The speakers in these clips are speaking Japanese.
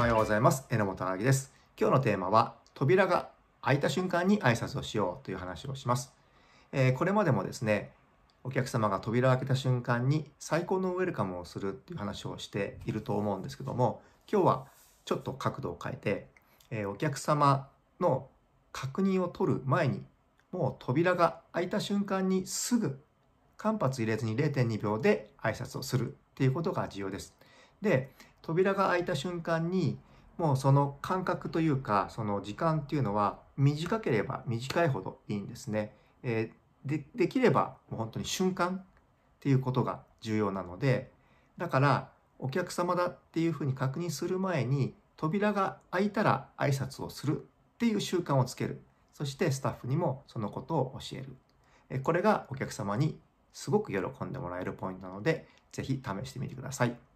おはようございます。榎本あぎです。今日のテーマは、扉が開いた瞬間に挨拶をしようという話をします。えー、これまでもですね、お客様が扉を開けた瞬間に最高のウェルカムをするっていう話をしていると思うんですけども、今日はちょっと角度を変えて、えー、お客様の確認を取る前に、もう扉が開いた瞬間にすぐ間髪入れずに0.2秒で挨拶をするっていうことが重要です。で、扉が開いた瞬間にもうその間隔というかその時間っていうのは短ければ短いほどいいんですね。え、でできればもう本当に瞬間っていうことが重要なのでだからお客様だっていうふうに確認する前に扉が開いたら挨拶をするっていう習慣をつけるそしてスタッフにもそのことを教えるこれがお客様にすごく喜んでもらえるポイントなので是非試してみてください。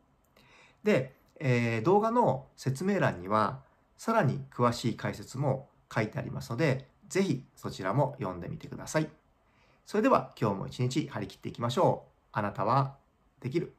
で、えー、動画の説明欄にはさらに詳しい解説も書いてありますので、是非そちらも読んでみてください。それでは今日も一日張り切っていきましょう。あなたはできる。